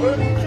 不是挺？